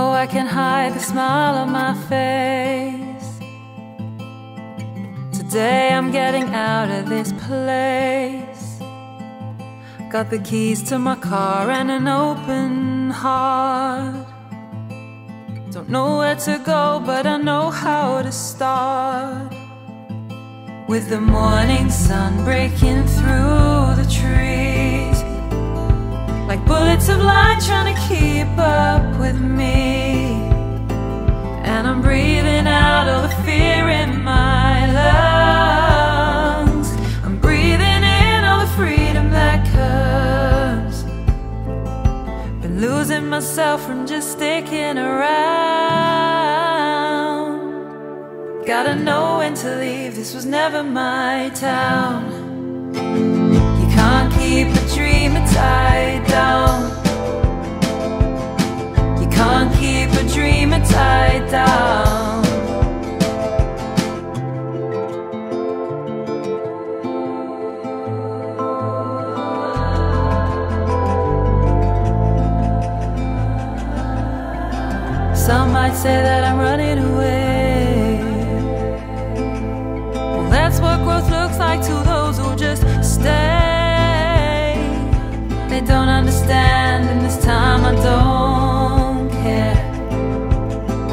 Oh, I can hide the smile on my face. Today I'm getting out of this place. Got the keys to my car and an open heart. Don't know where to go, but I know how to start. With the morning sun breaking through the trees, like bullets of light trying myself from just sticking around. Gotta know when to leave, this was never my town. You can't keep a dream tied Some might say that I'm running away. Well, that's what growth looks like to those who just stay. They don't understand, and this time I don't care.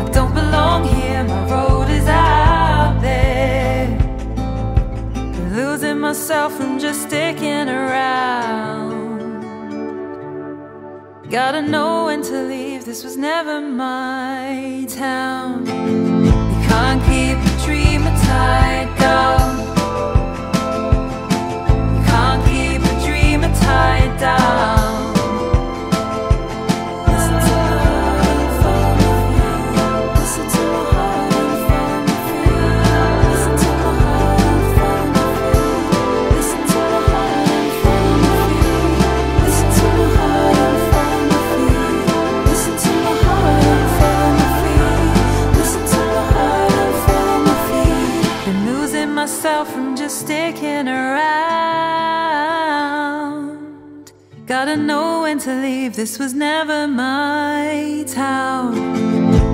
I don't belong here, my road is out there. Losing myself from just sticking around. Gotta know when to leave, this was never my town. Sticking around. Gotta know when to leave. This was never my town.